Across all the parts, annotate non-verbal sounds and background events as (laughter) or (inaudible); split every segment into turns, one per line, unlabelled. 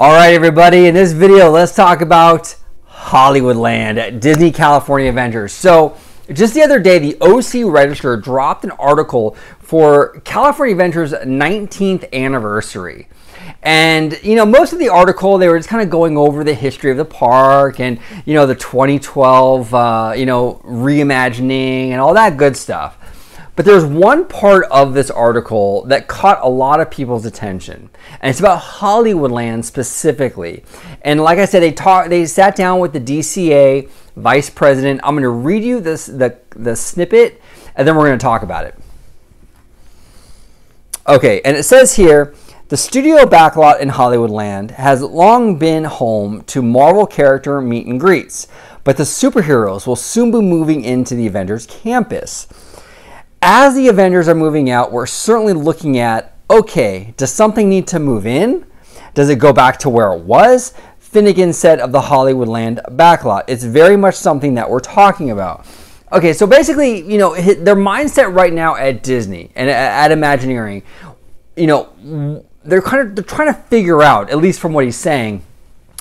All right, everybody, in this video, let's talk about Hollywoodland at Disney California Adventures. So, just the other day, the OC Register dropped an article for California Adventures' 19th anniversary. And, you know, most of the article, they were just kind of going over the history of the park and, you know, the 2012, uh, you know, reimagining and all that good stuff. But there's one part of this article that caught a lot of people's attention, and it's about Hollywoodland specifically. And like I said, they talked, they sat down with the DCA vice president. I'm going to read you this the the snippet, and then we're going to talk about it. Okay, and it says here. The studio backlot in Hollywoodland has long been home to Marvel character meet and greets, but the superheroes will soon be moving into the Avengers campus as the Avengers are moving out, we're certainly looking at okay, does something need to move in? Does it go back to where it was? Finnegan said of the Hollywoodland backlot. It's very much something that we're talking about. Okay, so basically, you know, their mindset right now at Disney and at Imagineering, you know, they're kind of they're trying to figure out, at least from what he's saying,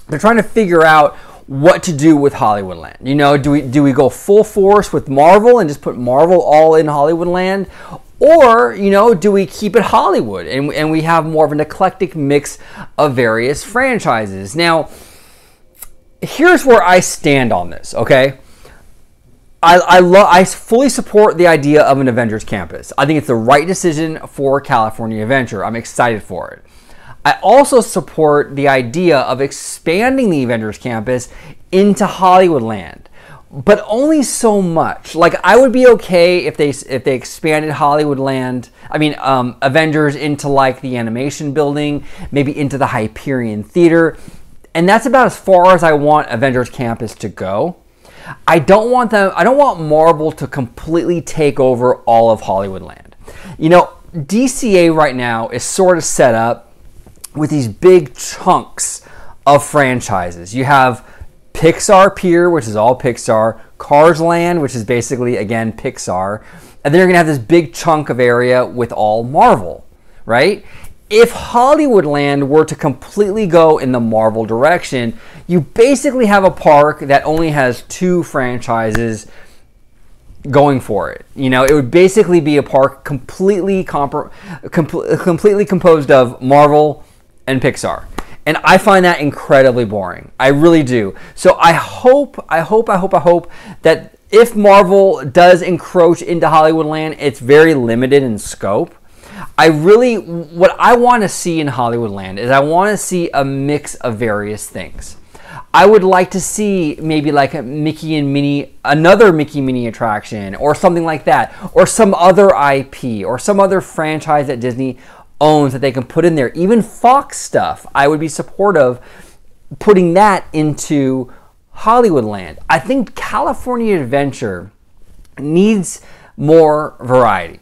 they're trying to figure out what to do with Hollywoodland. You know, do we do we go full force with Marvel and just put Marvel all in Hollywoodland? Or, you know, do we keep it Hollywood and, and we have more of an eclectic mix of various franchises? Now, here's where I stand on this, okay? I, I, lo- I fully support the idea of an Avengers campus. I think it's the right decision for California Adventure. I'm excited for it. I also support the idea of expanding the Avengers campus into Hollywoodland, but only so much. Like I would be okay if they if they expanded Hollywoodland. I mean, um, Avengers into like the animation building, maybe into the Hyperion Theater, and that's about as far as I want Avengers campus to go. I don't want them. I don't want Marvel to completely take over all of Hollywoodland. You know, DCA right now is sort of set up with these big chunks of franchises. You have Pixar Pier, which is all Pixar, Cars Land, which is basically again Pixar, and then you're gonna have this big chunk of area with all Marvel, right? If Hollywoodland were to completely go in the Marvel direction, you basically have a park that only has two franchises going for it. You know, it would basically be a park completely comp- com- completely composed of Marvel and Pixar. And I find that incredibly boring. I really do. So I hope, I hope, I hope, I hope that if Marvel does encroach into Hollywood land, it's very limited in scope. I really, what I want to see in Hollywood land is I want to see a mix of various things. I would like to see maybe like a Mickey and Minnie, another Mickey Minnie attraction, or something like that, or some other IP, or some other franchise that Disney owns that they can put in there. Even Fox stuff, I would be supportive putting that into Hollywoodland. I think California Adventure needs more variety.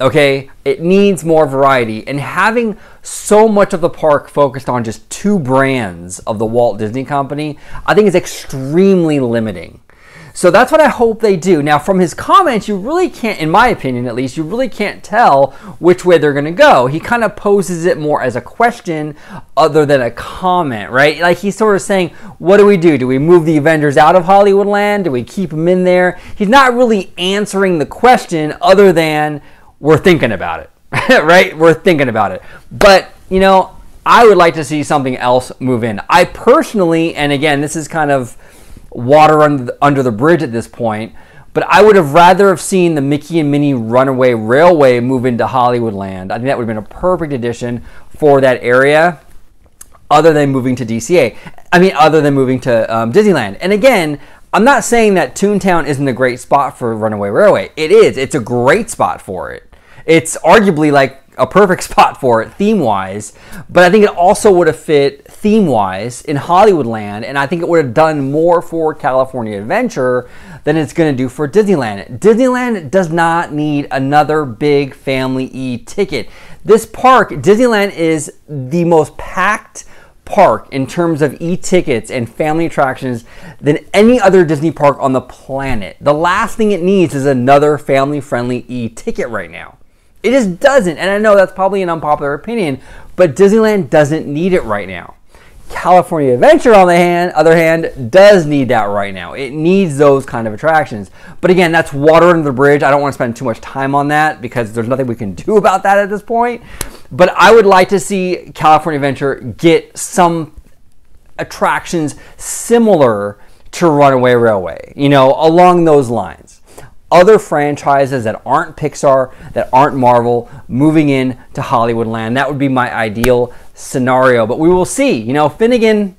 Okay, it needs more variety, and having so much of the park focused on just two brands of the Walt Disney Company, I think is extremely limiting. So that's what I hope they do. Now, from his comments, you really can't, in my opinion at least, you really can't tell which way they're going to go. He kind of poses it more as a question other than a comment, right? Like he's sort of saying, what do we do? Do we move the Avengers out of Hollywoodland? Do we keep them in there? He's not really answering the question other than we're thinking about it, (laughs) right? We're thinking about it. But, you know, I would like to see something else move in. I personally, and again, this is kind of water under the, under the bridge at this point. But I would have rather have seen the Mickey and Minnie Runaway Railway move into Hollywoodland. I think that would have been a perfect addition for that area, other than moving to DCA. I mean, other than moving to um, Disneyland. And again, I'm not saying that Toontown isn't a great spot for Runaway Railway. It is. It's a great spot for it. It's arguably like a perfect (laughs) spot for it theme wise, but I think it also would have fit theme wise in Hollywoodland, and I think it would have done more for California Adventure than it's going to do for Disneyland. Disneyland does not need another big family E ticket. This park, Disneyland, is the most packed park in terms of e-tickets and family attractions than any other Disney park on the planet. The last thing it needs is another family-friendly e-ticket right now. It just doesn't. And I know that's probably an unpopular opinion, but Disneyland doesn't need it right now. California Adventure, on the hand, other hand, does need that right now. It needs those kind of attractions. But again, that's water under the bridge. I don't want to spend too much time on that because there's nothing we can (laughs) do about that at this point. But I would like to see California Adventure get some attractions similar to Runaway Railway, you know, along those lines. Other franchises that aren't Pixar, that aren't Marvel, moving in to Hollywood land. That would be my ideal scenario. But we will see. You know, Finnegan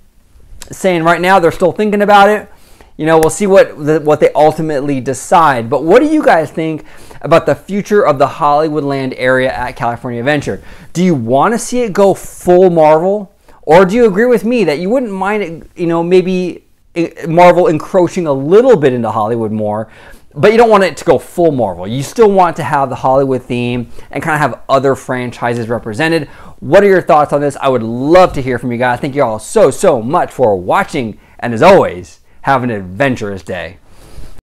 saying right now they're still thinking about it. You know, we'll see what the, what they ultimately decide. But what do you guys think about the future of the Hollywood land area at California Adventure? Do you want to see it go full Marvel? Or do you agree with me that you wouldn't mind it, you know, maybe eh, Marvel encroaching a little bit into Hollywood more, but you don't want it to go full Marvel. You still want to have the Hollywood theme and kind of have other franchises represented. What are your thoughts on this? I would love to hear from you guys. Thank you all so, so much for watching. And as always, have an adventurous day.